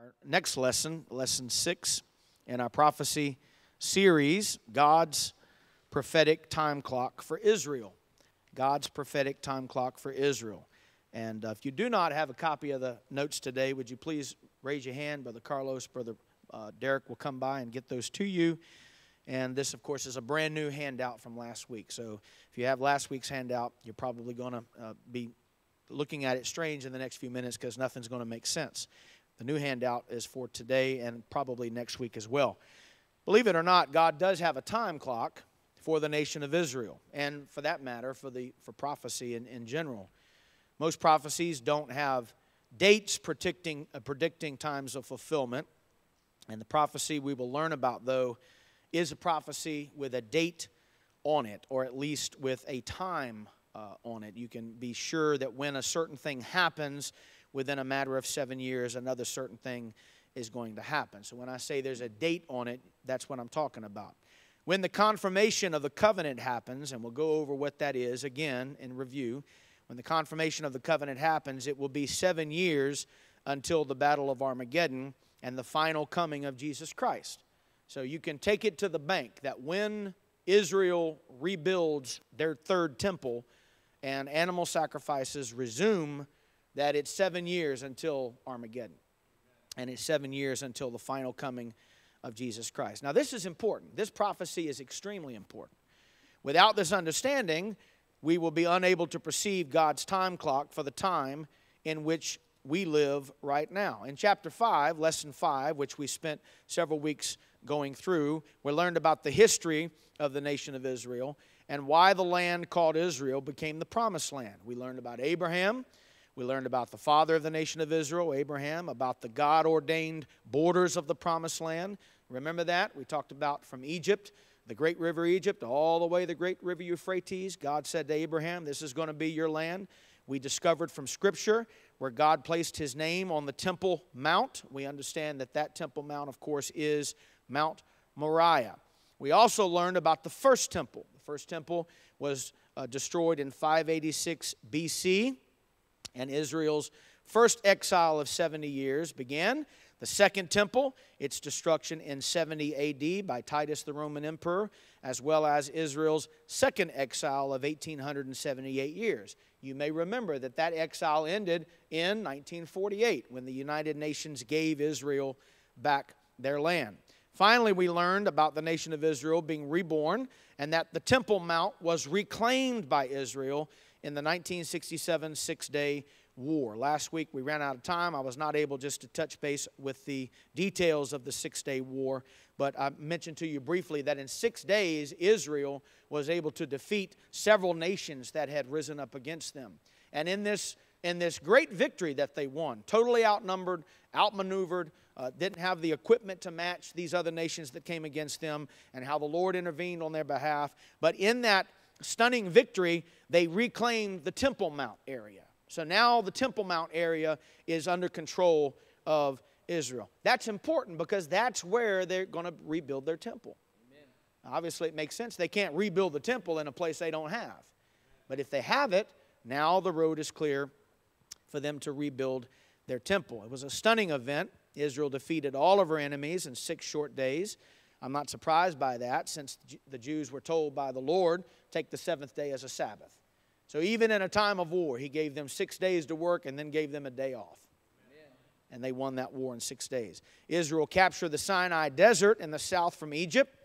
Our next lesson, lesson six in our prophecy series, God's prophetic time clock for Israel. God's prophetic time clock for Israel. And uh, if you do not have a copy of the notes today, would you please raise your hand? Brother Carlos, Brother uh, Derek will come by and get those to you. And this, of course, is a brand new handout from last week. So if you have last week's handout, you're probably going to uh, be looking at it strange in the next few minutes because nothing's going to make sense. The new handout is for today and probably next week as well. Believe it or not, God does have a time clock for the nation of Israel, and for that matter, for, the, for prophecy in, in general. Most prophecies don't have dates predicting, uh, predicting times of fulfillment. And the prophecy we will learn about, though, is a prophecy with a date on it, or at least with a time uh, on it. You can be sure that when a certain thing happens, within a matter of seven years, another certain thing is going to happen. So when I say there's a date on it, that's what I'm talking about. When the confirmation of the covenant happens, and we'll go over what that is again in review, when the confirmation of the covenant happens, it will be seven years until the Battle of Armageddon and the final coming of Jesus Christ. So you can take it to the bank that when Israel rebuilds their third temple and animal sacrifices resume, that it's seven years until Armageddon. And it's seven years until the final coming of Jesus Christ. Now, this is important. This prophecy is extremely important. Without this understanding, we will be unable to perceive God's time clock for the time in which we live right now. In chapter 5, lesson 5, which we spent several weeks going through, we learned about the history of the nation of Israel and why the land called Israel became the promised land. We learned about Abraham we learned about the father of the nation of Israel, Abraham, about the God ordained borders of the promised land. Remember that? We talked about from Egypt, the great river Egypt, all the way the great river Euphrates. God said to Abraham, This is going to be your land. We discovered from Scripture where God placed his name on the Temple Mount. We understand that that Temple Mount, of course, is Mount Moriah. We also learned about the first temple. The first temple was uh, destroyed in 586 BC and Israel's first exile of 70 years began. The second temple, its destruction in 70 AD by Titus the Roman emperor, as well as Israel's second exile of 1878 years. You may remember that that exile ended in 1948 when the United Nations gave Israel back their land. Finally, we learned about the nation of Israel being reborn and that the Temple Mount was reclaimed by Israel in the 1967 Six Day War. Last week we ran out of time. I was not able just to touch base with the details of the Six Day War, but I mentioned to you briefly that in six days Israel was able to defeat several nations that had risen up against them. And in this in this great victory that they won, totally outnumbered, outmaneuvered, uh, didn't have the equipment to match these other nations that came against them, and how the Lord intervened on their behalf. But in that stunning victory, they reclaimed the Temple Mount area. So now the Temple Mount area is under control of Israel. That's important because that's where they're going to rebuild their temple. Amen. Obviously, it makes sense. They can't rebuild the temple in a place they don't have. But if they have it, now the road is clear for them to rebuild their temple. It was a stunning event. Israel defeated all of her enemies in six short days. I'm not surprised by that since the Jews were told by the Lord, take the seventh day as a Sabbath. So even in a time of war, he gave them six days to work and then gave them a day off. And they won that war in six days. Israel captured the Sinai Desert in the south from Egypt.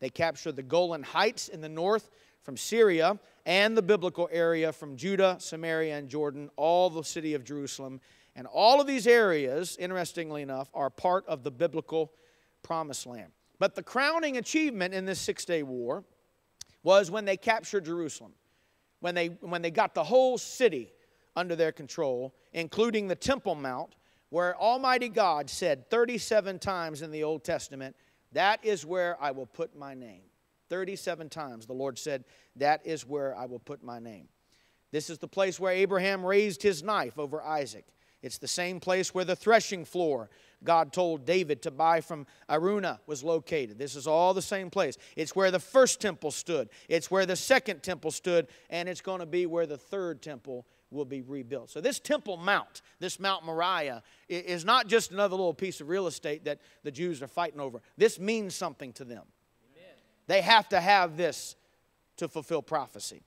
They captured the Golan Heights in the north from Syria and the biblical area from Judah, Samaria, and Jordan, all the city of Jerusalem. And all of these areas, interestingly enough, are part of the biblical promised land. But the crowning achievement in this six day war was when they captured Jerusalem, when they, when they got the whole city under their control, including the Temple Mount, where Almighty God said 37 times in the Old Testament, That is where I will put my name. 37 times the Lord said, That is where I will put my name. This is the place where Abraham raised his knife over Isaac. It's the same place where the threshing floor God told David to buy from Araunah was located. This is all the same place. It's where the first temple stood, it's where the second temple stood, and it's going to be where the third temple will be rebuilt. So, this Temple Mount, this Mount Moriah, is not just another little piece of real estate that the Jews are fighting over. This means something to them. Amen. They have to have this to fulfill prophecy.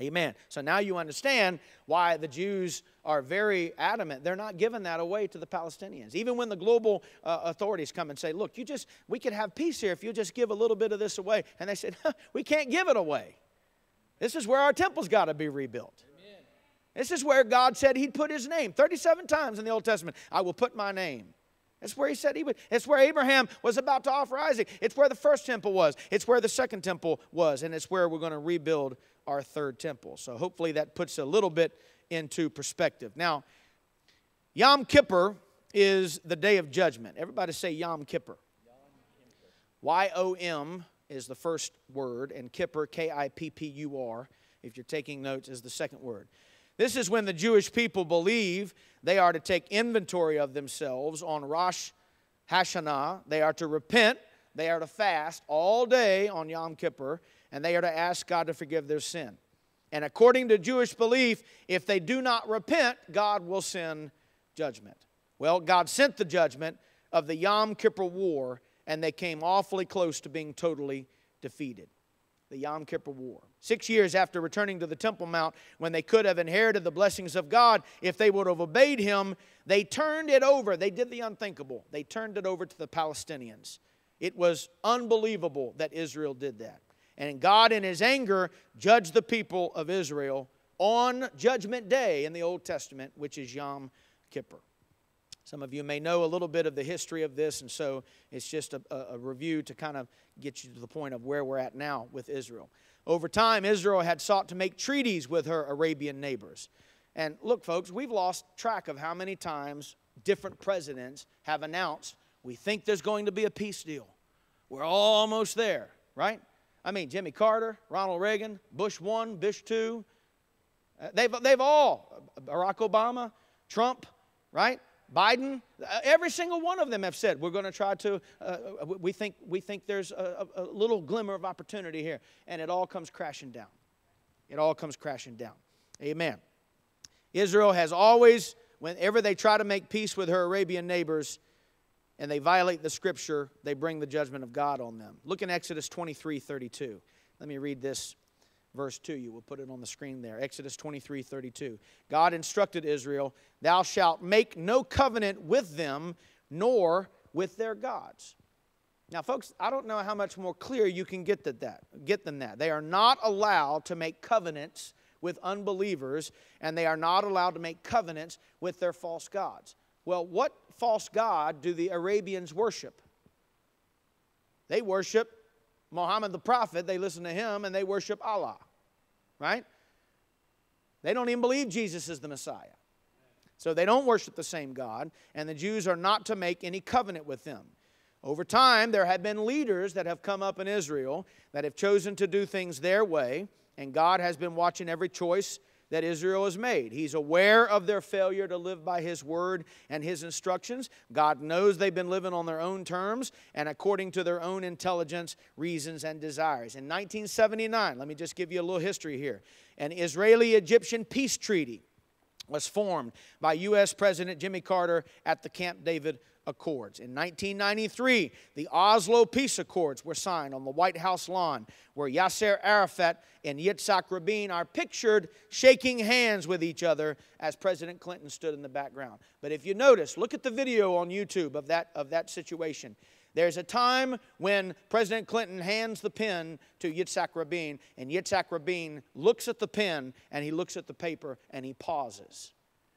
Amen. So now you understand why the Jews are very adamant. They're not giving that away to the Palestinians. Even when the global uh, authorities come and say, look, you just, we could have peace here if you just give a little bit of this away. And they said, we can't give it away. This is where our temple's got to be rebuilt. Amen. This is where God said He'd put His name 37 times in the Old Testament. I will put my name. That's where he said he would. It's where Abraham was about to offer Isaac. It's where the first temple was. It's where the second temple was. And it's where we're going to rebuild our third temple. So hopefully that puts a little bit into perspective. Now, Yom Kippur is the day of judgment. Everybody say Yom Kippur. Y O M is the first word, and Kippur, K I P P U R, if you're taking notes, is the second word. This is when the Jewish people believe they are to take inventory of themselves on Rosh Hashanah. They are to repent, they are to fast all day on Yom Kippur, and they are to ask God to forgive their sin. And according to Jewish belief, if they do not repent, God will send judgment. Well, God sent the judgment of the Yom Kippur War, and they came awfully close to being totally defeated. The Yom Kippur War. Six years after returning to the Temple Mount, when they could have inherited the blessings of God if they would have obeyed Him, they turned it over. They did the unthinkable. They turned it over to the Palestinians. It was unbelievable that Israel did that. And God, in His anger, judged the people of Israel on Judgment Day in the Old Testament, which is Yom Kippur. Some of you may know a little bit of the history of this, and so it's just a, a, review to kind of get you to the point of where we're at now with Israel. Over time, Israel had sought to make treaties with her Arabian neighbors. And look, folks, we've lost track of how many times different presidents have announced we think there's going to be a peace deal. We're almost there, right? I mean, Jimmy Carter, Ronald Reagan, Bush 1, Bush 2, uh, they've, they've all, Barack Obama, Trump, right? Biden, uh, every single one of them have said, we're going to try to, uh, uh we, think, we think there's a, a, little glimmer of opportunity here. And it all comes crashing down. It all comes crashing down. Amen. Israel has always, whenever they try to make peace with her Arabian neighbors and they violate the scripture, they bring the judgment of God on them. Look in Exodus 23 32. Let me read this verse 2. You will put it on the screen there. Exodus 23 32. God instructed Israel, Thou shalt make no covenant with them, nor with their gods. Now, folks, I don't know how much more clear you can get that, that get than that. They are not allowed to make covenants with unbelievers, and they are not allowed to make covenants with their false gods. Well, what false god do the Arabians worship? They worship Muhammad the prophet, they listen to him, and they worship Allah right? They don't even believe Jesus is the Messiah. So they don't worship the same God, and the Jews are not to make any covenant with them. Over time, there have been leaders that have come up in Israel that have chosen to do things their way, and God has been watching every choice that Israel has made. He's aware of their failure to live by His word and His instructions. God knows they've been living on their own terms and according to their own intelligence, reasons, and desires. In 1979, let me just give you a little history here an Israeli Egyptian peace treaty was formed by U.S. President Jimmy Carter at the Camp David Accords. In 1993, the Oslo Peace Accords were signed on the White House lawn, where Yasser Arafat and Yitzhak Rabin are pictured shaking hands with each other as President Clinton stood in the background. But if you notice, look at the video on YouTube of that, of that situation. There's a time when President Clinton hands the pen to Yitzhak Rabin, and Yitzhak Rabin looks at the pen and he looks at the paper and he pauses.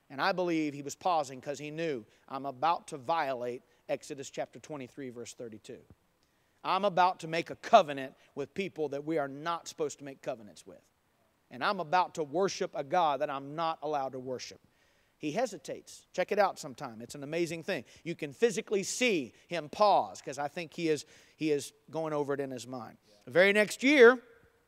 And I believe he was pausing because he knew I'm about to violate Exodus chapter 23, verse 32. I'm about to make a covenant with people that we are not supposed to make covenants with. And I'm about to worship a God that I'm not allowed to worship. He hesitates. Check it out sometime. It's an amazing thing. You can physically see him pause because I think he is, he is going over it in his mind. The very next year,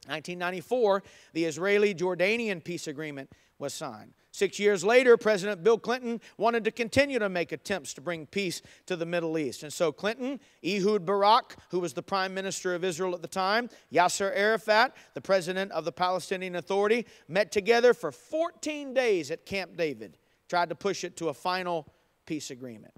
1994, the Israeli Jordanian peace agreement was signed. Six years later, President Bill Clinton wanted to continue to make attempts to bring peace to the Middle East. And so Clinton, Ehud Barak, who was the prime minister of Israel at the time, Yasser Arafat, the president of the Palestinian Authority, met together for 14 days at Camp David, tried to push it to a final peace agreement.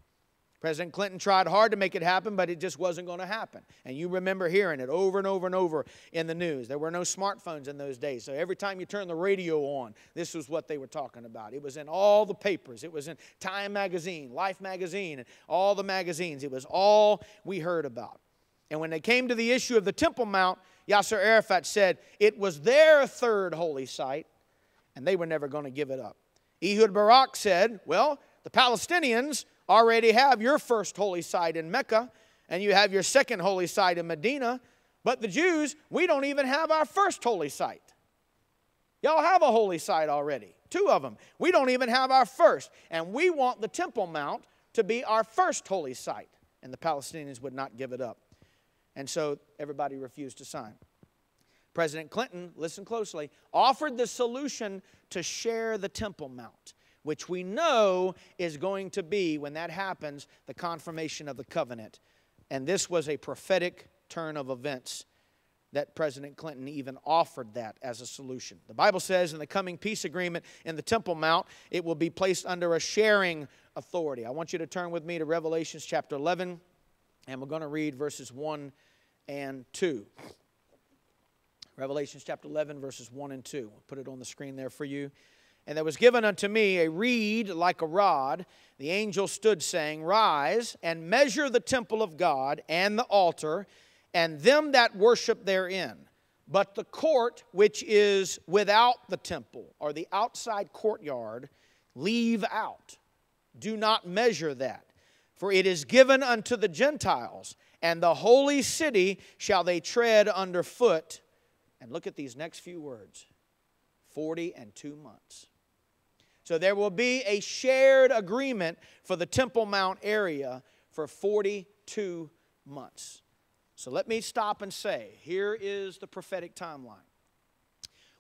President Clinton tried hard to make it happen, but it just wasn't going to happen. And you remember hearing it over and over and over in the news. There were no smartphones in those days. So every time you turned the radio on, this was what they were talking about. It was in all the papers, it was in Time Magazine, Life Magazine, and all the magazines. It was all we heard about. And when they came to the issue of the Temple Mount, Yasser Arafat said it was their third holy site, and they were never going to give it up. Ehud Barak said, Well, the Palestinians already have your first holy site in Mecca, and you have your second holy site in Medina. But the Jews, we don't even have our first holy site. Y'all have a holy site already, two of them. We don't even have our first. And we want the Temple Mount to be our first holy site. And the Palestinians would not give it up. And so everybody refused to sign. President Clinton, listen closely, offered the solution to share the Temple Mount which we know is going to be, when that happens, the confirmation of the covenant. And this was a prophetic turn of events that President Clinton even offered that as a solution. The Bible says in the coming peace agreement in the Temple Mount, it will be placed under a sharing authority. I want you to turn with me to Revelations chapter 11, and we're going to read verses 1 and 2. Revelations chapter 11, verses 1 and 2. I'll put it on the screen there for you. And there was given unto me a reed like a rod. The angel stood, saying, Rise and measure the temple of God and the altar, and them that worship therein. But the court which is without the temple, or the outside courtyard, leave out. Do not measure that. For it is given unto the Gentiles, and the holy city shall they tread under foot. And look at these next few words 40 and two months. So there will be a shared agreement for the Temple Mount area for 42 months. So let me stop and say here is the prophetic timeline.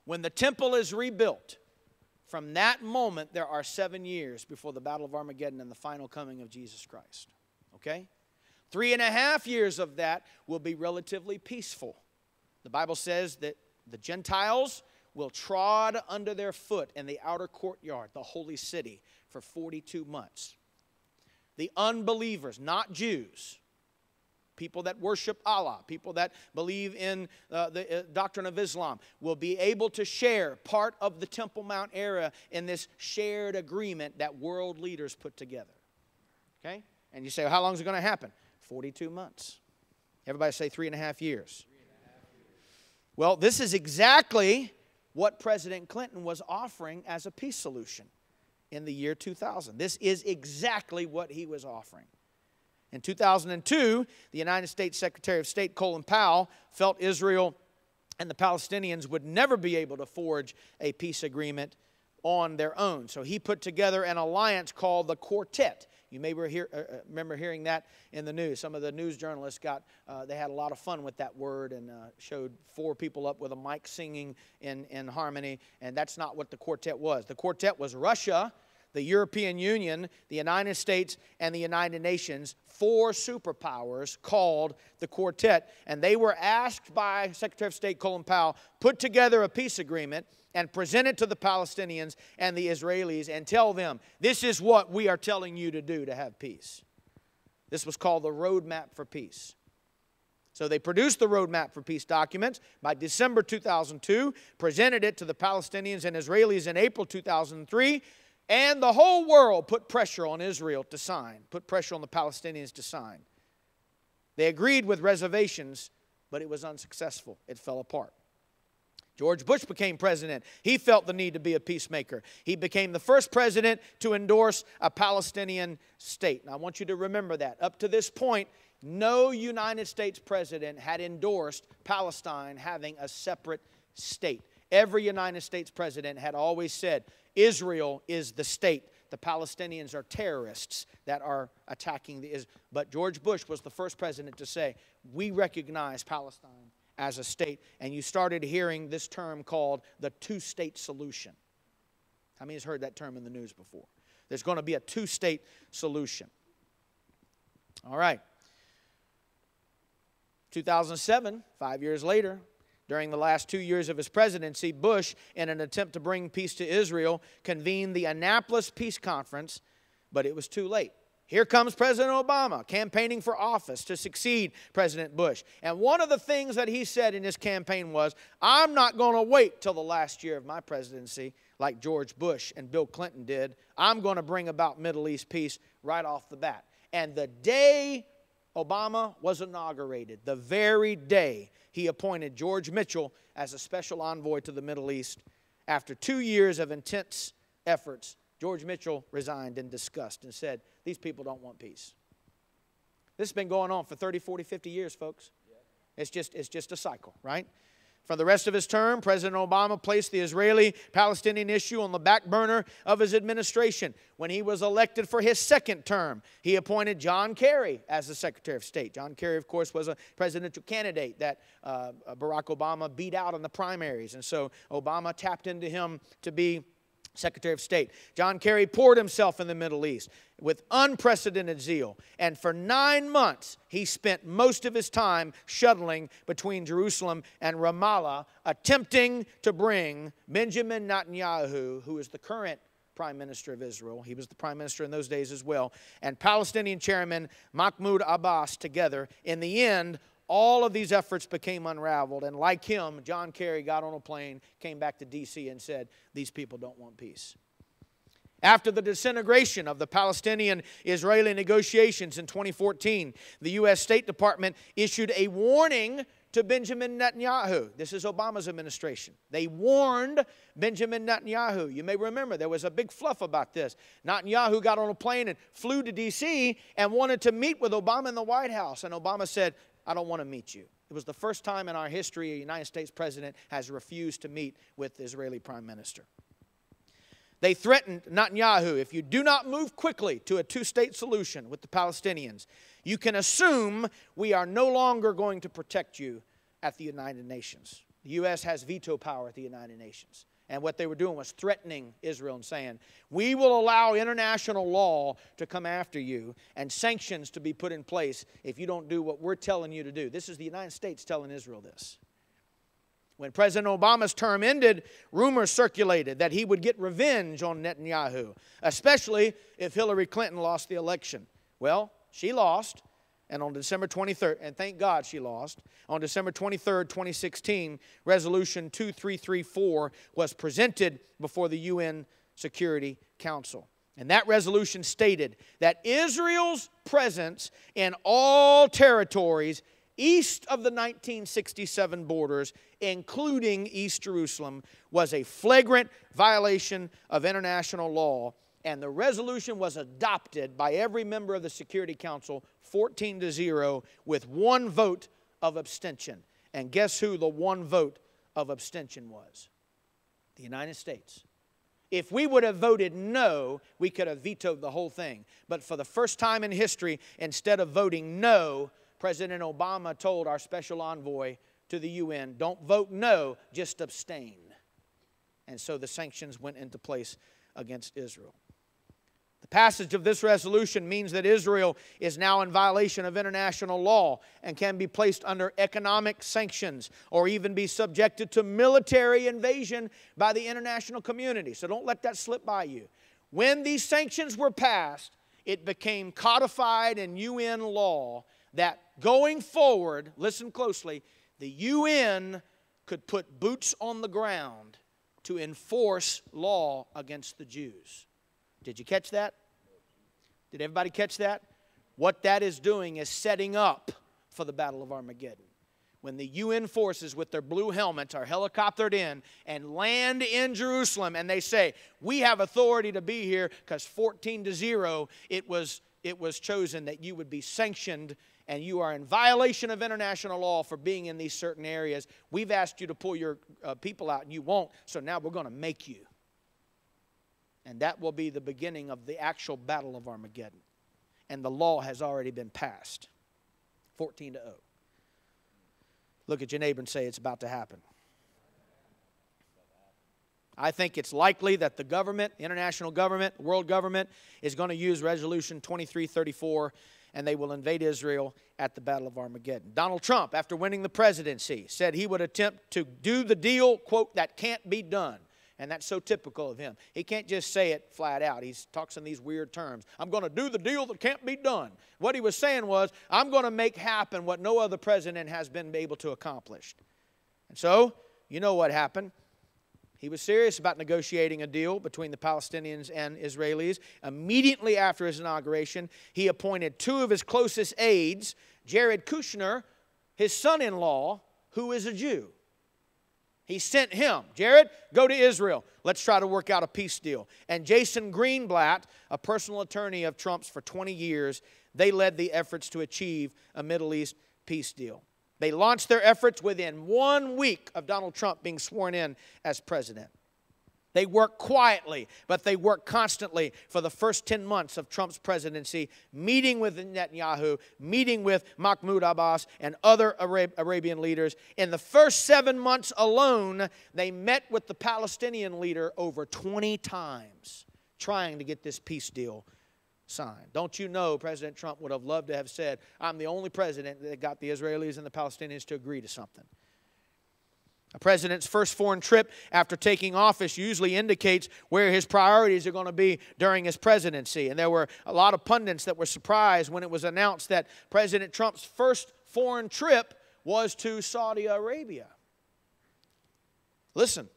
When the temple is rebuilt, from that moment, there are seven years before the Battle of Armageddon and the final coming of Jesus Christ. Okay? Three and a half years of that will be relatively peaceful. The Bible says that the Gentiles will trod under their foot in the outer courtyard, the holy city, for 42 months. The unbelievers, not Jews, people that worship Allah, people that believe in uh, the uh, doctrine of Islam, will be able to share part of the Temple Mount era in this shared agreement that world leaders put together. Okay? And you say, well, how long is it going to happen? 42 months. Everybody say three and a half years. Well, this is exactly what President Clinton was offering as a peace solution in the year 2000. This is exactly what he was offering. In 2002, the United States Secretary of State Colin Powell felt Israel and the Palestinians would never be able to forge a peace agreement on their own. So he put together an alliance called the Quartet. You may uh, uh, remember hearing that in the news. Some of the news journalists got, uh, they had a lot of fun with that word and uh, showed four people up with a mic singing in, in harmony, and that's not what the quartet was. The quartet was Russia, the European Union, the United States, and the United Nations, four superpowers called the Quartet. And they were asked by Secretary of State Colin Powell, put together a peace agreement and present it to the Palestinians and the Israelis and tell them, this is what we are telling you to do to have peace. This was called the Roadmap for Peace. So they produced the Roadmap for Peace documents by December 2002, presented it to the Palestinians and Israelis in April 2003, and the whole world put pressure on Israel to sign, put pressure on the Palestinians to sign. They agreed with reservations, but it was unsuccessful. It fell apart. George Bush became president. He felt the need to be a peacemaker. He became the first president to endorse a Palestinian state. And I want you to remember that. Up to this point, no United States president had endorsed Palestine having a separate state. Every United States president had always said, Israel is the state. The Palestinians are terrorists that are attacking the Israel. But George Bush was the first president to say, We recognize Palestine as a state, and you started hearing this term called the two state solution. How many has heard that term in the news before? There's going to be a two state solution. All right. 2007, five years later, during the last two years of his presidency, Bush, in an attempt to bring peace to Israel, convened the Annapolis Peace Conference, but it was too late. Here comes President Obama campaigning for office to succeed President Bush. And one of the things that he said in his campaign was, I'm not going to wait till the last year of my presidency like George Bush and Bill Clinton did. I'm going to bring about Middle East peace right off the bat. And the day Obama was inaugurated, the very day he appointed George Mitchell as a special envoy to the Middle East, after two years of intense efforts, George Mitchell resigned in disgust and said, These people don't want peace. This has been going on for 30, 40, 50 years, folks. It's just, it's just a cycle, right? For the rest of his term, President Obama placed the Israeli Palestinian issue on the back burner of his administration. When he was elected for his second term, he appointed John Kerry as the Secretary of State. John Kerry, of course, was a presidential candidate that uh, Barack Obama beat out in the primaries. And so Obama tapped into him to be Secretary of State. John Kerry poured himself in the Middle East with unprecedented zeal. And for nine months, he spent most of his time shuttling between Jerusalem and Ramallah, attempting to bring Benjamin Netanyahu, who is the current prime minister of Israel, he was the prime minister in those days as well, and Palestinian chairman Mahmoud Abbas together. In the end, all of these efforts became unraveled. And like him, John Kerry got on a plane, came back to D.C., and said, These people don't want peace. After the disintegration of the Palestinian Israeli negotiations in 2014, the U.S. State Department issued a warning to Benjamin Netanyahu. This is Obama's administration. They warned Benjamin Netanyahu. You may remember there was a big fluff about this. Netanyahu got on a plane and flew to D.C. and wanted to meet with Obama in the White House. And Obama said, I don't want to meet you. It was the first time in our history a United States president has refused to meet with the Israeli prime minister. They threatened Netanyahu if you do not move quickly to a two state solution with the Palestinians, you can assume we are no longer going to protect you at the United Nations. The U.S. has veto power at the United Nations. And what they were doing was threatening Israel and saying, We will allow international law to come after you and sanctions to be put in place if you don't do what we're telling you to do. This is the United States telling Israel this. When President Obama's term ended, rumors circulated that he would get revenge on Netanyahu, especially if Hillary Clinton lost the election. Well, she lost, and on December 23rd, and thank God she lost, on December 23rd, 2016, Resolution 2334 was presented before the UN Security Council. And that resolution stated that Israel's presence in all territories east of the 1967 borders, including East Jerusalem, was a flagrant violation of international law. And the resolution was adopted by every member of the Security Council 14 to 0 with one vote of abstention. And guess who the one vote of abstention was? The United States. If we would have voted no, we could have vetoed the whole thing. But for the first time in history, instead of voting no, President Obama told our special envoy to the UN, don't vote no, just abstain. And so the sanctions went into place against Israel. Passage of this resolution means that Israel is now in violation of international law and can be placed under economic sanctions or even be subjected to military invasion by the international community. So don't let that slip by you. When these sanctions were passed, it became codified in UN law that going forward, listen closely, the UN could put boots on the ground to enforce law against the Jews. Did you catch that? Did everybody catch that? What that is doing is setting up for the Battle of Armageddon. When the UN forces with their blue helmets are helicoptered in and land in Jerusalem and they say, We have authority to be here because 14 to 0, it was, it was chosen that you would be sanctioned and you are in violation of international law for being in these certain areas. We've asked you to pull your uh, people out and you won't, so now we're going to make you. And that will be the beginning of the actual battle of Armageddon. And the law has already been passed 14 to 0. Look at your neighbor and say, It's about to happen. I think it's likely that the government, international government, world government, is going to use Resolution 2334 and they will invade Israel at the Battle of Armageddon. Donald Trump, after winning the presidency, said he would attempt to do the deal, quote, that can't be done. And that's so typical of him. He can't just say it flat out. He talks in these weird terms. I'm going to do the deal that can't be done. What he was saying was, I'm going to make happen what no other president has been able to accomplish. And so, you know what happened. He was serious about negotiating a deal between the Palestinians and Israelis. Immediately after his inauguration, he appointed two of his closest aides, Jared Kushner, his son in law, who is a Jew. He sent him, Jared, go to Israel. Let's try to work out a peace deal. And Jason Greenblatt, a personal attorney of Trump's for 20 years, they led the efforts to achieve a Middle East peace deal. They launched their efforts within one week of Donald Trump being sworn in as president. They work quietly, but they work constantly for the first 10 months of Trump's presidency, meeting with Netanyahu, meeting with Mahmoud Abbas and other Arabian leaders. In the first seven months alone, they met with the Palestinian leader over 20 times, trying to get this peace deal signed. Don't you know President Trump would have loved to have said, I'm the only president that got the Israelis and the Palestinians to agree to something. A president's first foreign trip after taking office usually indicates where his priorities are going to be during his presidency. And there were a lot of pundits that were surprised when it was announced that President Trump's first foreign trip was to Saudi Arabia. Listen,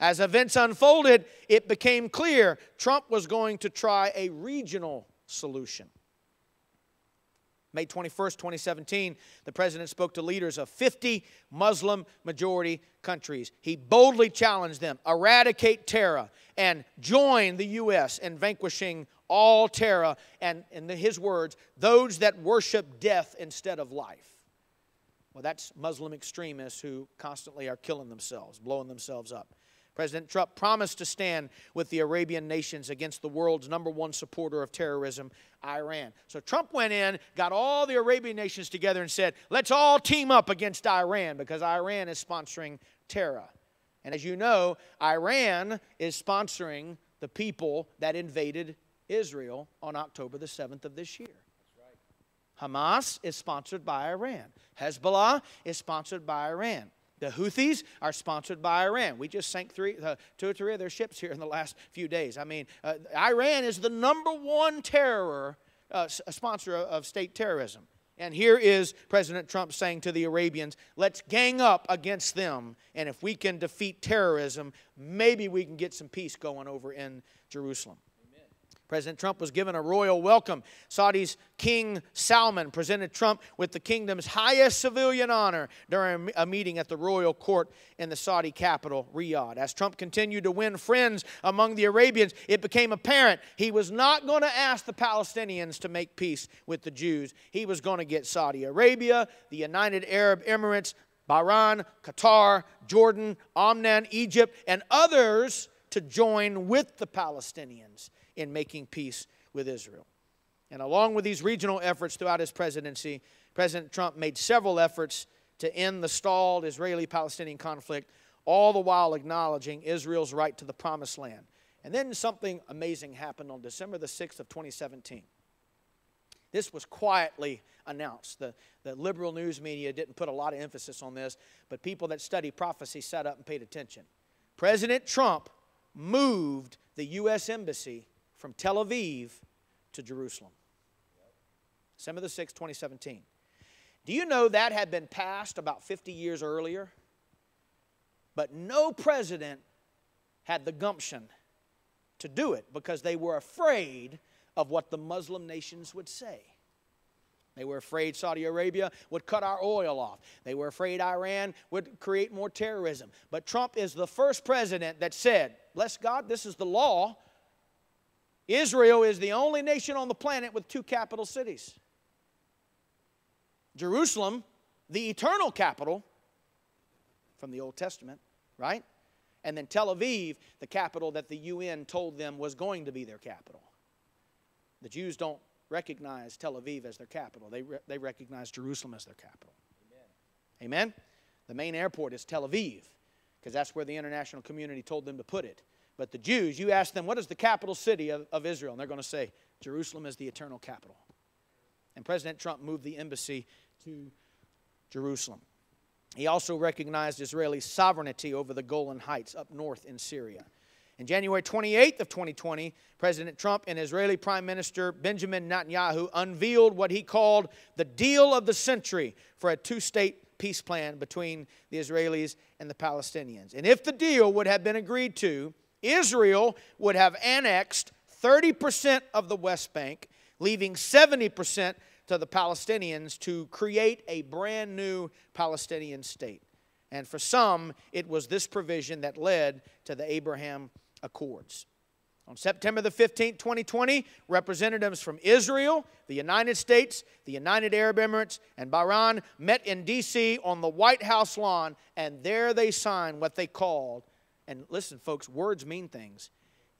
as events unfolded, it became clear Trump was going to try a regional solution. May 21st, 2017, the president spoke to leaders of 50 Muslim majority countries. He boldly challenged them eradicate terror and join the U.S. in vanquishing all terror and, in his words, those that worship death instead of life. Well, that's Muslim extremists who constantly are killing themselves, blowing themselves up. President Trump promised to stand with the Arabian nations against the world's number one supporter of terrorism, Iran. So Trump went in, got all the Arabian nations together, and said, let's all team up against Iran because Iran is sponsoring terror. And as you know, Iran is sponsoring the people that invaded Israel on October the 7th of this year. Hamas is sponsored by Iran. Hezbollah is sponsored by Iran. The Houthis are sponsored by Iran. We just sank three, uh, two or three of their ships here in the last few days. I mean, uh, Iran is the number one terror uh, sponsor of state terrorism. And here is President Trump saying to the Arabians, let's gang up against them. And if we can defeat terrorism, maybe we can get some peace going over in Jerusalem. President Trump was given a royal welcome. Saudi's King Salman presented Trump with the kingdom's highest civilian honor during a meeting at the royal court in the Saudi capital, Riyadh. As Trump continued to win friends among the Arabians, it became apparent he was not going to ask the Palestinians to make peace with the Jews. He was going to get Saudi Arabia, the United Arab Emirates, Bahrain, Qatar, Jordan, Oman, Egypt, and others to join with the Palestinians in making peace with Israel. And along with these regional efforts throughout his presidency, President Trump made several efforts to end the stalled Israeli Palestinian conflict, all the while acknowledging Israel's right to the promised land. And then something amazing happened on December the 6th of 2017. This was quietly announced. The, the liberal news media didn't put a lot of emphasis on this, but people that study prophecy sat up and paid attention. President Trump moved the U.S. Embassy from Tel Aviv to Jerusalem. December the 6th, 2017. Do you know that had been passed about 50 years earlier? But no president had the gumption to do it because they were afraid of what the Muslim nations would say. They were afraid Saudi Arabia would cut our oil off. They were afraid Iran would create more terrorism. But Trump is the first president that said, Bless God, this is the law. Israel is the only nation on the planet with two capital cities Jerusalem, the eternal capital from the Old Testament, right? And then Tel Aviv, the capital that the UN told them was going to be their capital. The Jews don't recognize Tel Aviv as their capital, they, re- they recognize Jerusalem as their capital. Amen. Amen? The main airport is Tel Aviv. because that's where the international community told them to put it. But the Jews, you ask them, what is the capital city of, of Israel? And they're going to say, Jerusalem is the eternal capital. And President Trump moved the embassy to Jerusalem. He also recognized Israeli sovereignty over the Golan Heights up north in Syria. In January 28th of 2020, President Trump and Israeli Prime Minister Benjamin Netanyahu unveiled what he called the deal of the century for a two-state peace plan between the Israelis and the Palestinians. And if the deal would have been agreed to, Israel would have annexed 30% of the West Bank, leaving 70% to the Palestinians to create a brand new Palestinian state. And for some, it was this provision that led to the Abraham Accords. On September the 15th, 2020, representatives from Israel, the United States, the United Arab Emirates, and Bahrain met in D.C. on the White House lawn, and there they signed what they called, and listen, folks, words mean things.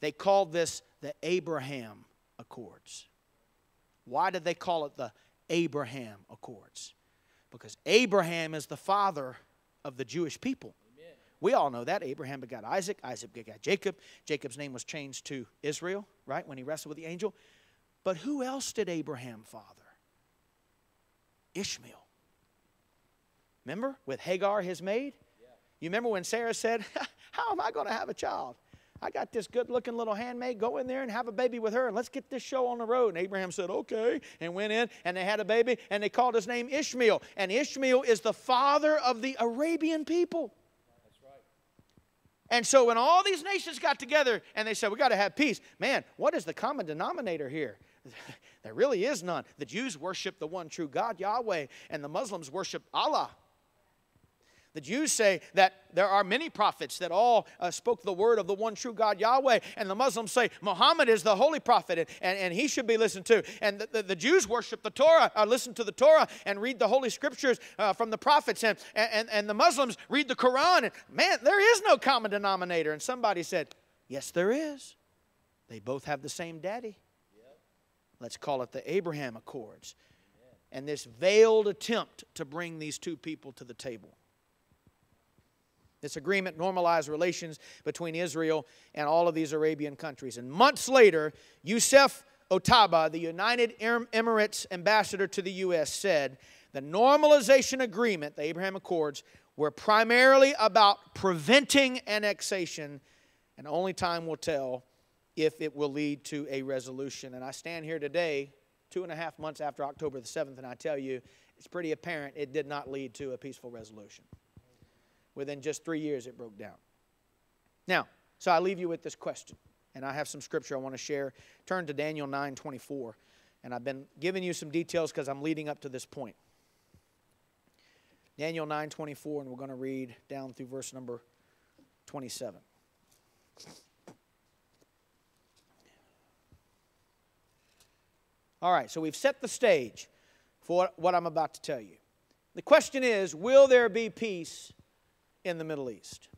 They called this the Abraham Accords. Why did they call it the Abraham Accords? Because Abraham is the father of the Jewish people. Amen. We all know that. Abraham begot Isaac, Isaac begot Jacob. Jacob's name was changed to Israel, right, when he wrestled with the angel. But who else did Abraham father? Ishmael. Remember with Hagar, his maid? You remember when Sarah said, How am I going to have a child? I got this good looking little handmaid. Go in there and have a baby with her and let's get this show on the road. And Abraham said, okay, and went in and they had a baby and they called his name Ishmael. And Ishmael is the father of the Arabian people. And so when all these nations got together and they said, we got to have peace, man, what is the common denominator here? there really is none. The Jews worship the one true God, Yahweh, and the Muslims worship Allah. The Jews say that there are many prophets that all uh, spoke the word of the one true God Yahweh, and the Muslims say Muhammad is the holy prophet and, and, and he should be listened to. And the, the, the, Jews worship the Torah, uh, listen to the Torah, and read the holy scriptures uh, from the prophets, and, and, and the Muslims read the Quran. And man, there is no common denominator. And somebody said, Yes, there is. They both have the same daddy. Yep. Let's call it the Abraham Accords. Amen. And this veiled attempt to bring these two people to the table. This agreement normalized relations between Israel and all of these Arabian countries. And months later, Youssef Otaiba, the United Emirates ambassador to the U.S., said the normalization agreement, the Abraham Accords, were primarily about preventing annexation, and only time will tell if it will lead to a resolution. And I stand here today, two and a half months after October the 7th, and I tell you, it's pretty apparent it did not lead to a peaceful resolution. Within just three years, it broke down. Now, so I leave you with this question, and I have some scripture I want to share. Turn to Daniel 9 24, and I've been giving you some details because I'm leading up to this point. Daniel 9 24, and we're going to read down through verse number 27. All right, so we've set the stage for what I'm about to tell you. The question is Will there be peace in the Middle East?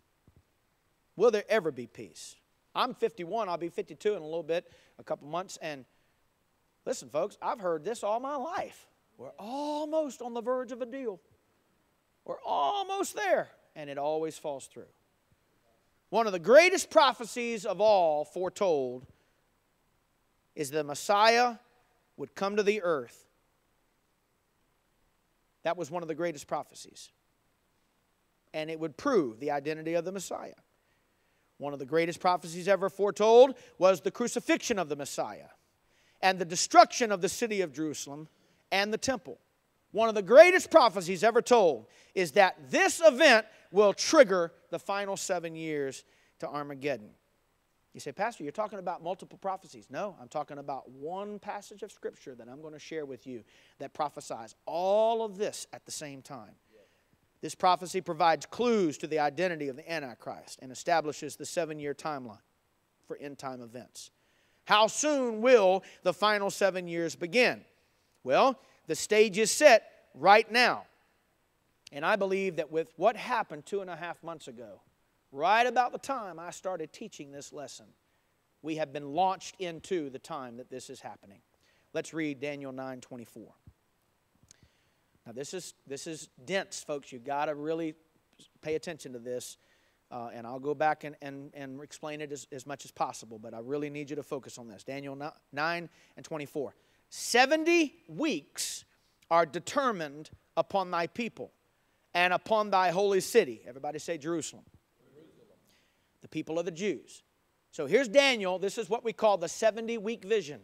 Will there ever be peace? I'm 51, I'll be 52 in a little bit, a couple months. And listen, folks, I've heard this all my life. We're almost on the verge of a deal. We're almost there. And it always falls through. One of the greatest prophecies of all foretold is the Messiah would come to the earth. That was one of the greatest prophecies and it would prove the identity of the Messiah. One of the greatest prophecies ever foretold was the crucifixion of the Messiah and the destruction of the city of Jerusalem and the temple. One of the greatest prophecies ever told is that this event will trigger the final seven years to Armageddon. You say, Pastor, you're talking about multiple prophecies. No, I'm talking about one passage of Scripture that I'm going to share with you that prophesies all of this at the same time. This prophecy provides clues to the identity of the Antichrist and establishes the seven year timeline for end time events. How soon will the final seven years begin? Well, the stage is set right now. And I believe that with what happened two and a half months ago, right about the time I started teaching this lesson, we have been launched into the time that this is happening. Let's read Daniel 9 24. Now, this is, this is dense, folks. You've got to really pay attention to this. Uh, and I'll go back and, and, and explain it as, as much as possible, but I really need you to focus on this. Daniel 9 and 24. 70 weeks are determined upon thy people and upon thy holy city. Everybody say Jerusalem. Jerusalem. The people of the Jews. So here's Daniel. This is what we call the 70 week vision.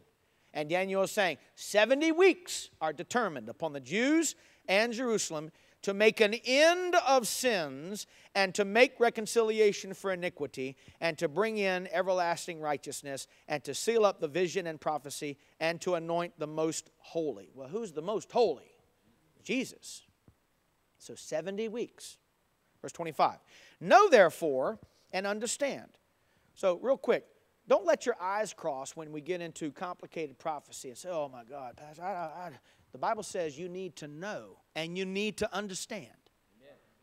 And Daniel is saying 70 weeks are determined upon the Jews and Jerusalem to make an end of sins and to make reconciliation for iniquity and to bring in everlasting righteousness and to seal up the vision and prophecy and to anoint the most holy. Well, who's the most holy? Jesus. So 70 weeks. Verse 25. Know therefore and understand. So, real quick, don't let your eyes cross when we get into complicated prophecy and say, oh my God, Pastor, I, I, the Bible says you need to know and you need to understand.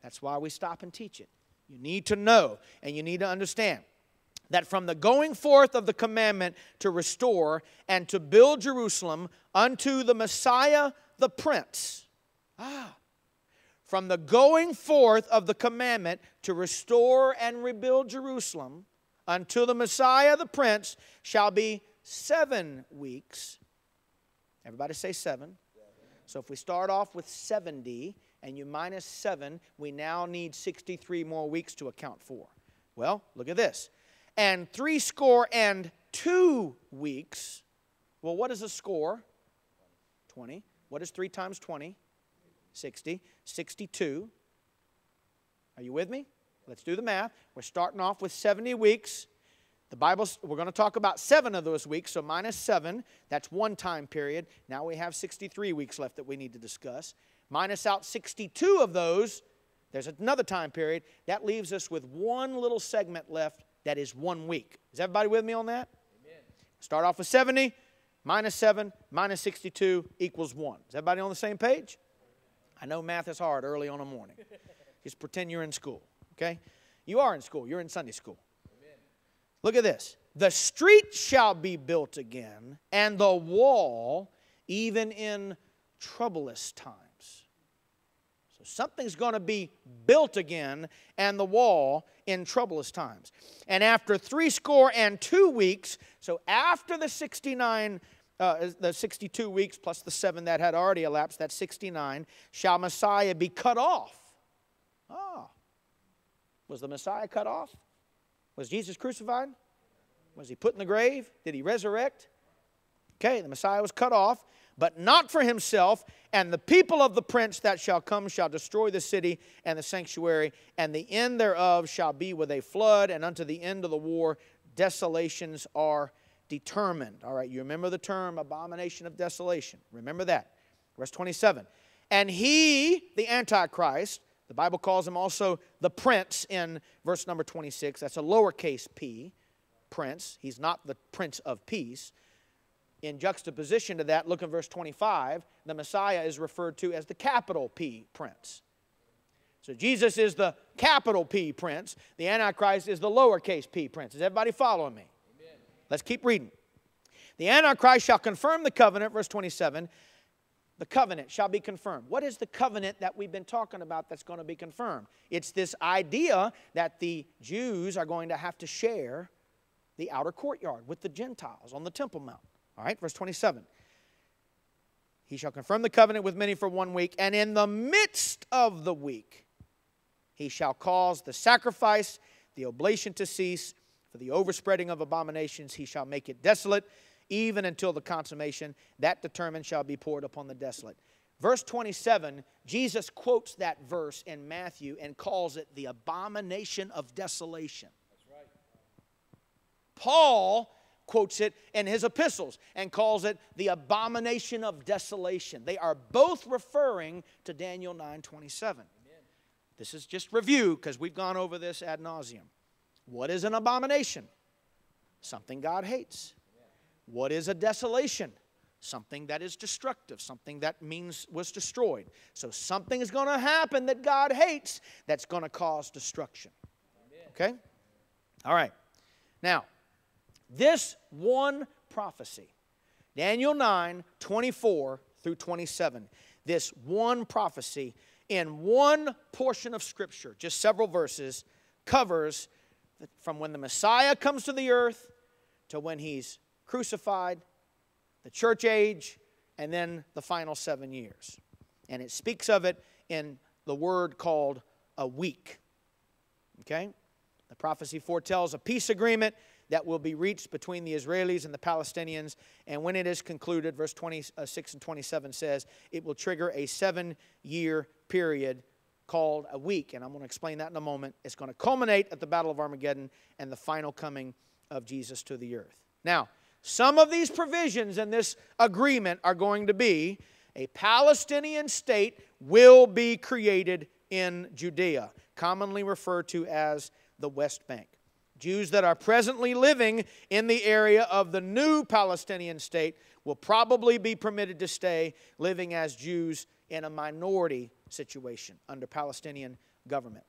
That's why we stop and teach it. You need to know and you need to understand that from the going forth of the commandment to restore and to build Jerusalem unto the Messiah the Prince. Ah. From the going forth of the commandment to restore and rebuild Jerusalem unto the Messiah the Prince shall be seven weeks. Everybody say seven. So if we start off with 70 and you minus 7, we now need 63 more weeks to account for. Well, look at this. And three score and two weeks. Well, what is a score? 20. What is 3 times 20? 60. 62. Are you with me? Let's do the math. We're starting off with 70 weeks. The Bible, we're going to talk about seven of those weeks, so minus seven, that's one time period. Now we have 63 weeks left that we need to discuss. Minus out 62 of those, there's another time period. That leaves us with one little segment left that is one week. Is everybody with me on that? Amen. Start off with 70, minus 7, minus 62 equals 1. Is everybody on the same page? I know math is hard early on a morning. Just pretend you're in school, okay? You are in school, you're in Sunday school. Look at this. The street shall be built again, and the wall even in troublous times. So something's going to be built again, and the wall in troublous times. And after three score and two weeks, so after the 69 uh, the 62 weeks plus the seven that had already elapsed, that 69, shall Messiah be cut off. Ah. Was the Messiah cut off? Was Jesus crucified? Was he put in the grave? Did he resurrect? Okay, the Messiah was cut off, but not for himself. And the people of the prince that shall come shall destroy the city and the sanctuary, and the end thereof shall be with a flood, and unto the end of the war desolations are determined. All right, you remember the term abomination of desolation. Remember that. Verse 27. And he, the Antichrist, the Bible calls him also the prince in verse number 26. That's a lowercase p, prince. He's not the prince of peace. In juxtaposition to that, look in verse 25. The Messiah is referred to as the capital P prince. So Jesus is the capital P prince. The Antichrist is the lowercase p prince. Is everybody following me? Amen. Let's keep reading. The Antichrist shall confirm the covenant, verse 27, the covenant shall be confirmed. What is the covenant that we've been talking about that's going to be confirmed? It's this idea that the Jews are going to have to share the outer courtyard with the Gentiles on the Temple Mount. All right, verse 27. He shall confirm the covenant with many for one week, and in the midst of the week he shall cause the sacrifice, the oblation to cease, for the overspreading of abominations he shall make it desolate even until the consummation that determined shall be poured upon the desolate. Verse 27, Jesus quotes that verse in Matthew and calls it the abomination of desolation. That's right. Paul quotes it in his epistles and calls it the abomination of desolation. They are both referring to Daniel 9:27. This is just review because we've gone over this ad nauseum. What is an abomination? Something God hates. What is a desolation? Something that is destructive, something that means was destroyed. So something is going to happen that God hates that's going to cause destruction. Okay? All right. Now, this one prophecy, Daniel 9 24 through 27, this one prophecy in one portion of Scripture, just several verses, covers from when the Messiah comes to the earth to when he's crucified, the church age, and then the final seven years. And it speaks of it in the word called a week. Okay? The prophecy foretells a peace agreement that will be reached between the Israelis and the Palestinians. And when it is concluded, verse 26 uh, and 27 says, it will trigger a seven year period called a week. And I'm going to explain that in a moment. It's going to culminate at the Battle of Armageddon and the final coming of Jesus to the earth. Now, some of these provisions in this agreement are going to be a Palestinian state will be created in Judea, commonly referred to as the West Bank. Jews that are presently living in the area of the new Palestinian state will probably be permitted to stay living as Jews in a minority situation under Palestinian government.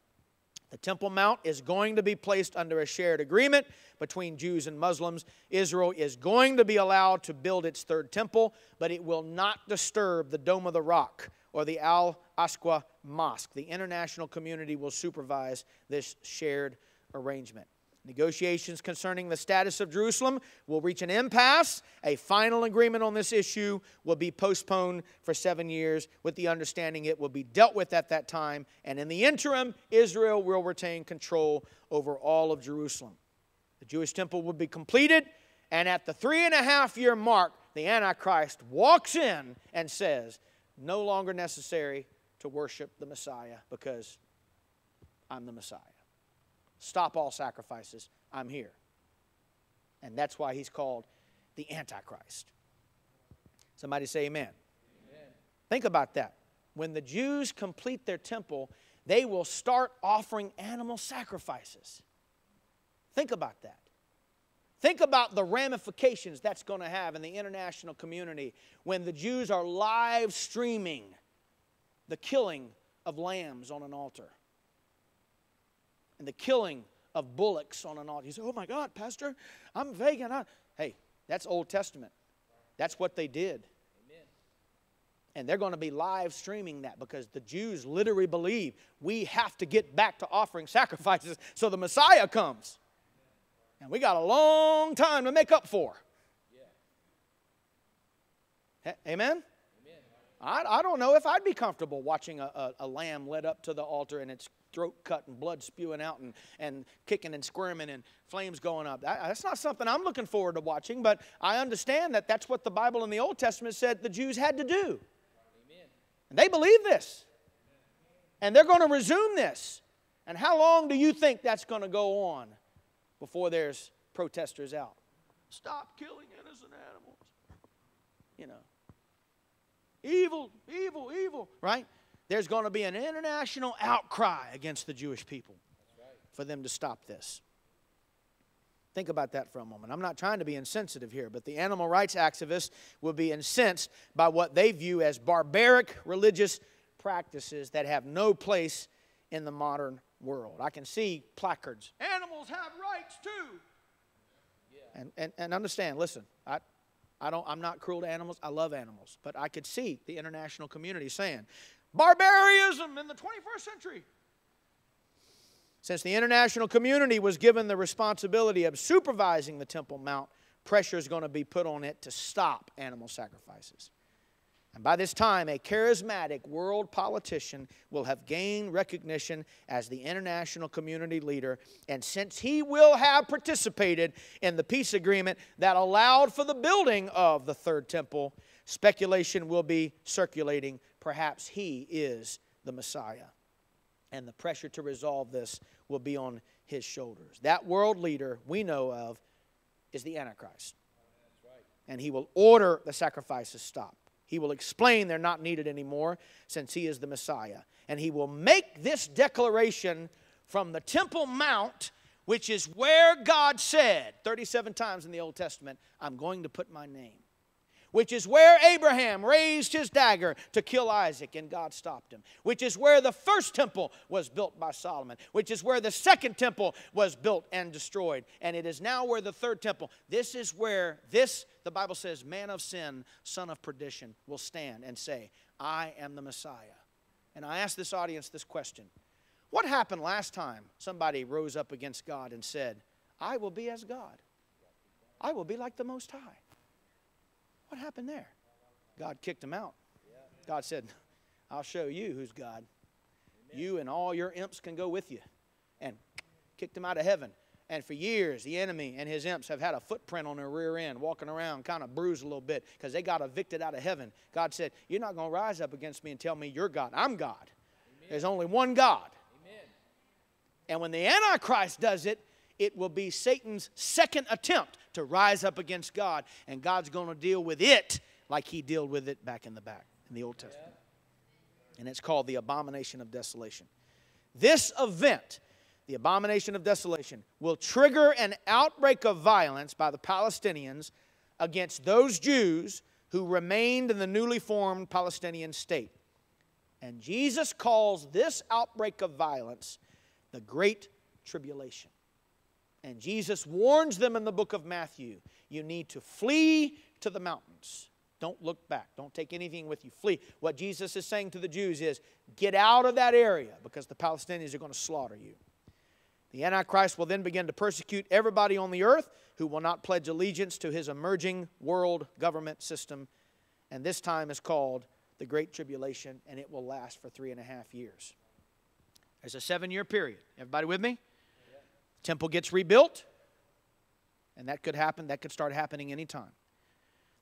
The Temple Mount is going to be placed under a shared agreement between Jews and Muslims. Israel is going to be allowed to build its third temple, but it will not disturb the Dome of the Rock or the Al Aqsa Mosque. The international community will supervise this shared arrangement. Negotiations concerning the status of Jerusalem will reach an impasse. A final agreement on this issue will be postponed for seven years with the understanding it will be dealt with at that time. And in the interim, Israel will retain control over all of Jerusalem. The Jewish temple will be completed, and at the three and a half year mark, the Antichrist walks in and says, No longer necessary to worship the Messiah because I'm the Messiah. Stop all sacrifices. I'm here. And that's why he's called the Antichrist. Somebody say amen. amen. Think about that. When the Jews complete their temple, they will start offering animal sacrifices. Think about that. Think about the ramifications that's going to have in the international community when the Jews are live streaming the killing of lambs on an altar and the killing of bullocks on an altar. You say, oh my God, Pastor, I'm vegan. I... Hey, that's Old Testament. That's what they did. Amen. And they're going to be live streaming that because the Jews literally believe we have to get back to offering sacrifices so the Messiah comes. And we got a long time to make up for. Yeah. Amen? I, I don't know if I'd be comfortable watching a, a, a, lamb led up to the altar and its throat cut and blood spewing out and, and kicking and squirming and flames going up. That, that's not something I'm looking forward to watching, but I understand that that's what the Bible in the Old Testament said the Jews had to do. Amen. And they believe this. And they're going to resume this. And how long do you think that's going to go on before there's protesters out? Stop killing innocent animals. You know. Evil, evil, evil, right? There's going to be an international outcry against the Jewish people for them to stop this. Think about that for a moment. I'm not trying to be insensitive here, but the animal rights activists will be incensed by what they view as barbaric religious practices that have no place in the modern world. I can see placards. Animals have rights too. Yeah. And, and, and understand, listen, I, I don't, I'm not cruel to animals. I love animals. But I could see the international community saying, barbarism in the 21st century. Since the international community was given the responsibility of supervising the Temple Mount, pressure is going to be put on it to stop animal sacrifices. And by this time, a charismatic world politician will have gained recognition as the international community leader. And since he will have participated in the peace agreement that allowed for the building of the third temple, speculation will be circulating. Perhaps he is the Messiah. And the pressure to resolve this will be on his shoulders. That world leader we know of is the Antichrist. And he will order the sacrifices stopped. He will explain they're not needed anymore since he is the Messiah. And he will make this declaration from the Temple Mount, which is where God said 37 times in the Old Testament, I'm going to put my name which is where Abraham raised his dagger to kill Isaac and God stopped him, which is where the first temple was built by Solomon, which is where the second temple was built and destroyed, and it is now where the third temple. This is where this, the Bible says, man of sin, son of perdition, will stand and say, I am the Messiah. And I ask this audience this question What happened last time somebody rose up against God and said, I will be as God? I will be like the Most High. What happened there? God kicked him out. God said, I'll show you who's God. You and all your imps can go with you. And kicked him out of heaven. And for years, the enemy and his imps have had a footprint on their rear end, walking around kind of bruised a little bit because they got evicted out of heaven. God said, You're not going to rise up against me and tell me you're God. I'm God. Amen. There's only one God. Amen. And when the Antichrist does it, it will be Satan's second attempt to rise up against God. And God's going to deal with it like he dealt with it back in the back in the Old Testament. Yeah. And it's called the abomination of desolation. This event the abomination of desolation, will trigger an outbreak of violence by the Palestinians against those Jews who remained in the newly formed Palestinian state. And Jesus calls this outbreak of violence the Great Tribulation. And Jesus warns them in the book of Matthew you need to flee to the mountains. Don't look back. Don't take anything with you. Flee. What Jesus is saying to the Jews is get out of that area because the Palestinians are going to slaughter you. The Antichrist will then begin to persecute everybody on the earth who will not pledge allegiance to his emerging world government system. And this time is called the Great Tribulation, and it will last for three and a half years. There's a seven year period. Everybody with me? Temple gets rebuilt, and that could happen. That could start happening anytime.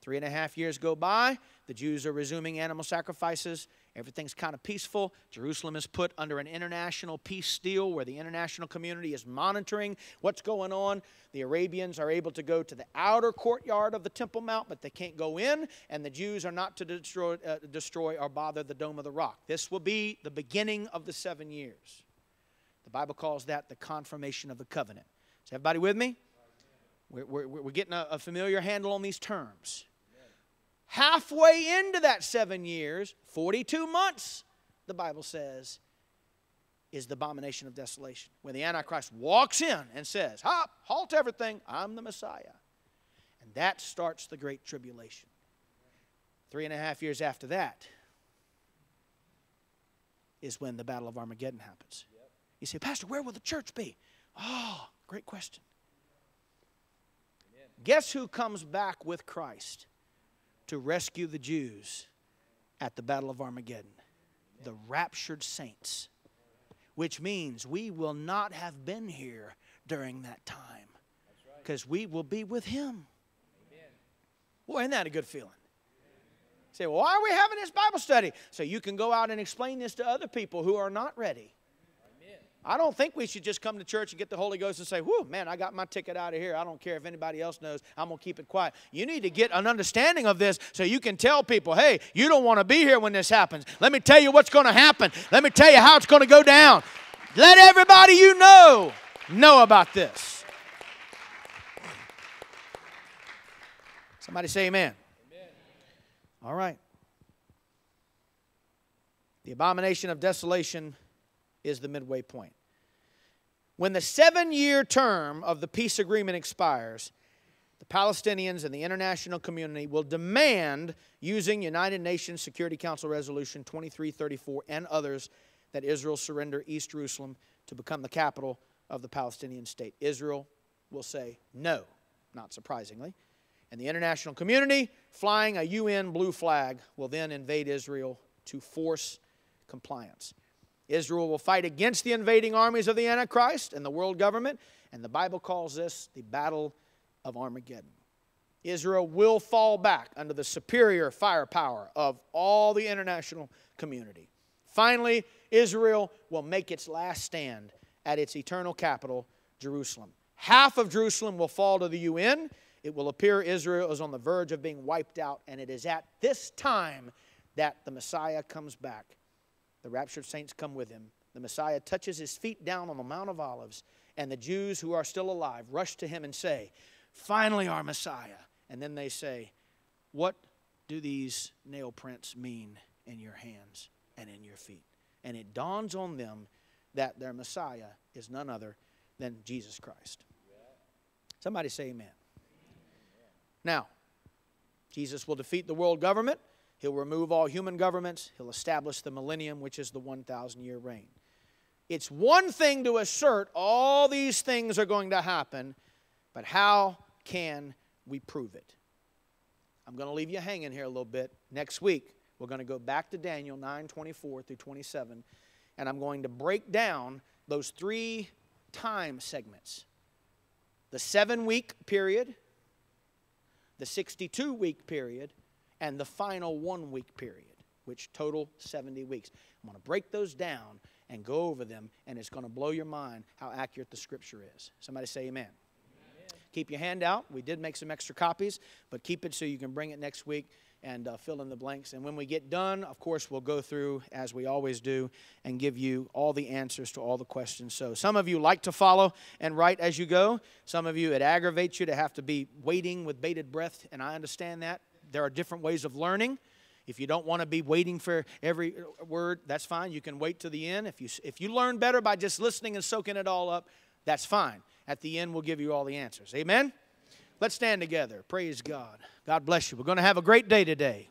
Three and a half years go by. The Jews are resuming animal sacrifices. Everything's kind of peaceful. Jerusalem is put under an international peace deal where the international community is monitoring what's going on. The Arabians are able to go to the outer courtyard of the Temple Mount, but they can't go in, and the Jews are not to destroy, uh, destroy or bother the Dome of the Rock. This will be the beginning of the seven years. The Bible calls that the confirmation of the covenant. Is everybody with me? We're, we're, we're getting a, a familiar handle on these terms halfway into that seven years, 42 months, the Bible says, is the abomination of desolation. When the Antichrist walks in and says, Hop, halt everything, I'm the Messiah. And that starts the Great Tribulation. Three and a half years after that is when the Battle of Armageddon happens. You say, Pastor, where will the church be? Oh, great question. Guess who comes back with Christ? To rescue the Jews at the Battle of Armageddon the raptured saints, which means we will not have been here during that time because we will be with Him. Boy, isn't that a good feeling? say, well, why are we having this Bible study? So you can go out and explain this to other people who are not ready. I don't think we should just come to church and get the Holy Ghost and say, whew, man, I got my ticket out of here. I don't care if anybody else knows. I'm going to keep it quiet. You need to get an understanding of this so you can tell people, hey, you don't want to be here when this happens. Let me tell you what's going to happen. Let me tell you how it's going to go down. Let everybody you know know about this. Somebody say amen. amen. All right. The abomination of desolation is the midway point. When the seven year term of the peace agreement expires, the Palestinians and the international community will demand, using United Nations Security Council Resolution 2334 and others, that Israel surrender East Jerusalem to become the capital of the Palestinian state. Israel will say no, not surprisingly. And the international community, flying a UN blue flag, will then invade Israel to force compliance. Israel will fight against the invading armies of the Antichrist and the world government, and the Bible calls this the Battle of Armageddon. Israel will fall back under the superior firepower of all the international community. Finally, Israel will make its last stand at its eternal capital, Jerusalem. Half of Jerusalem will fall to the UN. It will appear Israel is on the verge of being wiped out, and it is at this time that the Messiah comes back the raptured saints come with him. The Messiah touches his feet down on the Mount of Olives, and the Jews who are still alive rush to him and say, Finally, our Messiah. And then they say, What do these nail prints mean in your hands and in your feet? And it dawns on them that their Messiah is none other than Jesus Christ. Somebody say amen. Now, Jesus will defeat the world government. He'll remove all human governments. He'll establish the millennium, which is the 1,000 year reign. It's one thing to assert all these things are going to happen, but how can we prove it? I'm going to leave you hanging here a little bit. Next week, we're going to go back to Daniel 9 24 through 27, and I'm going to break down those three time segments the seven week period, the 62 week period, and the final one week period, which total 70 weeks. I'm going to break those down and go over them, and it's going to blow your mind how accurate the scripture is. Somebody say amen. amen. Keep your hand out. We did make some extra copies, but keep it so you can bring it next week and uh, fill in the blanks. And when we get done, of course, we'll go through, as we always do, and give you all the answers to all the questions. So some of you like to follow and write as you go. Some of you, it aggravates you to have to be waiting with bated breath, and I understand that. There are different ways of learning. If you don't want to be waiting for every uh, word, that's fine. You can wait to the end. If you, if you learn better by just listening and soaking it all up, that's fine. At the end, we'll give you all the answers. Amen? Let's stand together. Praise God. God bless you. We're going to have a great day today.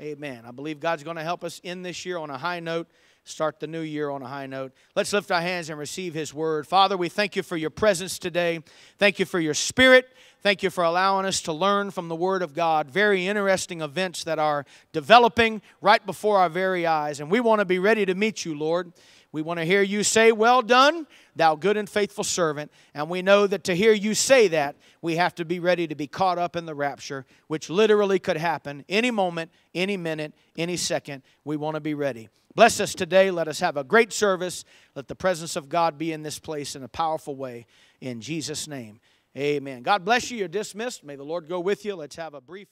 Amen. I believe God's going to help us end this year on a high note, start the new year on a high note. Let's lift our hands and receive His word. Father, we thank you for your presence today. Thank you for your spirit. Thank you for allowing us to learn from the Word of God. Very interesting events that are developing right before our very eyes. And we want to be ready to meet you, Lord. We want to hear you say, Well done, thou good and faithful servant. And we know that to hear you say that, we have to be ready to be caught up in the rapture, which literally could happen any moment, any minute, any second. We want to be ready. Bless us today. Let us have a great service. Let the presence of God be in this place in a powerful way. In Jesus' name. Amen. God bless you. You're dismissed. May the Lord go with you. Let's have a brief.